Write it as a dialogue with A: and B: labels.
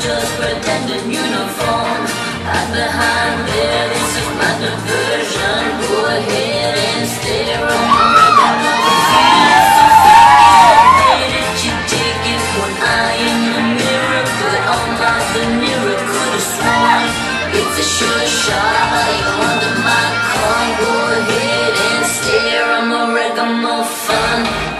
A: soldiers pretending uniform. Hide behind there, this is my diversion. Go ahead and stare on me Got no fear, so far that you take it? When I in the mirror, Put on my veneer Could've sworn. It's a sure shot Under my car, go ahead and stare I'm a ragamuffin